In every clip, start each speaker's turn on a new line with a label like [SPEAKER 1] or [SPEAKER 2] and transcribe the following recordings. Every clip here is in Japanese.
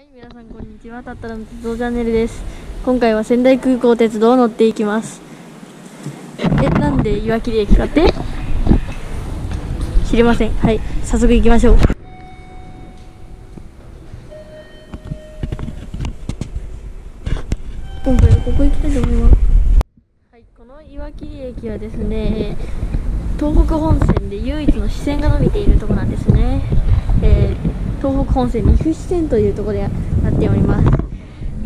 [SPEAKER 1] はい、皆さんこんにちは。たったらの鉄道チャンネルです。今回は仙台空港鉄道を乗っていきます。え、なんで岩切駅かって？知りません。はい、早速行きましょう。今回はここ行きたいと思います。はい、この岩切駅はですね、東北本線で唯一の支線が伸びているところなんですね。えー東北本線岐阜支線というところでやっております。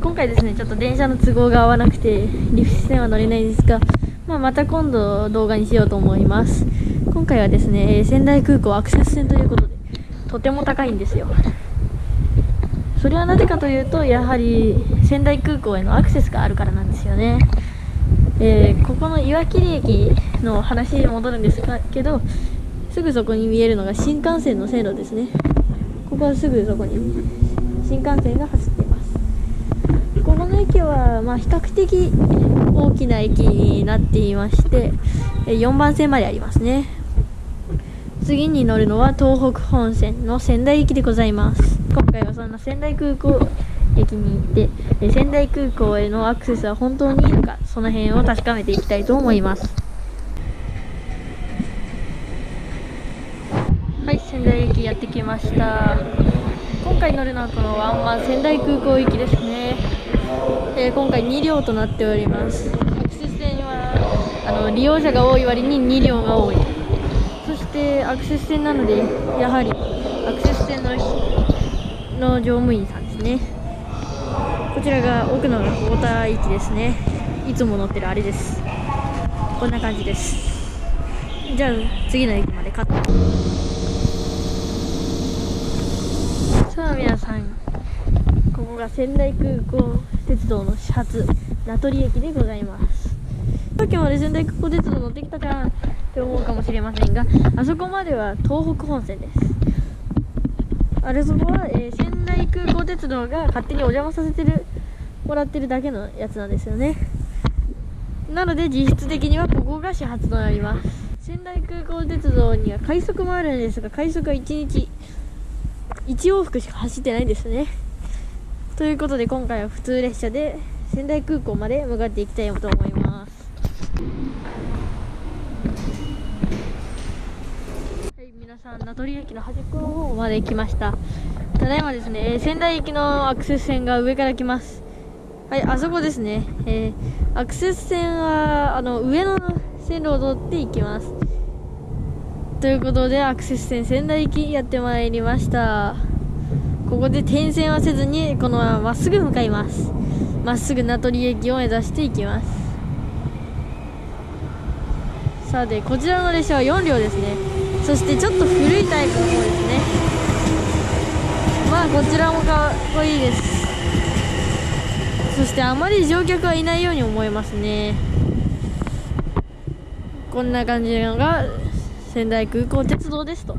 [SPEAKER 1] 今回ですねちょっと電車の都合が合わなくて岐阜支線は乗れないんですが、まあ、また今度動画にしようと思います。今回はですね仙台空港アクセス線ということでとても高いんですよ。それはなぜかというとやはり仙台空港へのアクセスがあるからなんですよね。えー、ここの岩切駅の話に戻るんですけどすぐそこに見えるのが新幹線の線路ですね。ここはすぐそこに新幹線が走っています。ここの駅はま比較的大きな駅になっていまして4番線までありますね。次に乗るのは東北本線の仙台駅でございます。今回はそんな仙台空港駅に行って仙台空港へのアクセスは本当にいいのかその辺を確かめていきたいと思いますはい仙台駅やってきました。今回乗るのはこのワンマン仙台空港行きですね、えー、今回2両となっております。アクセス線はあの利用者が多い割に2両が多い。そしてアクセス線なのでやはりアクセス線のの乗務員さんですね。こちらが奥の太田駅ですね。いつも乗ってるあれです。こんな感じです。じゃあ次の駅までカットさあ皆さんここが仙台空港鉄道の始発名取駅でございます。さっきまで仙台空港鉄道乗ってきたじゃんって思うかもしれませんがあそこまでは東北本線です。あれそこは、えー、仙台空港鉄道が勝手にお邪魔させてるもらってるだけのやつなんですよね。なので実質的にはここが始発となります。仙台空港鉄道には快速もあるんですが快速は1日1往復しか走ってないですね。ということで今回は普通列車で仙台空港まで向かっていきたいと思います。はい皆さん名取駅の端っこの方まで来ました。ただいまですね仙台駅のアクセス線が上から来ます。はいあそこですね、えー、アクセス線はあの上の線路を通っていきます。ということでアクセス線仙台行きやってまいりました。ここで転線はせずにこのまままっすぐ向かいます。まっすぐ名取駅を目指していきます。さあでこちらの列車は4両ですね。そしてちょっと古いタイプの方ですね。まあこちらもかっこいいです。そしてあまり乗客はいないように思えますね。こんな感じのが仙台空港鉄道ですと。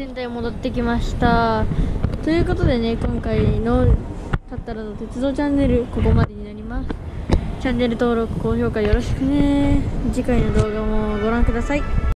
[SPEAKER 1] 仙台戻ってきました。ということでね今回のたっったらの鉄道チャンネルここまでになります。チャンネル登録高評価よろしくね。次回の動画もご覧ください。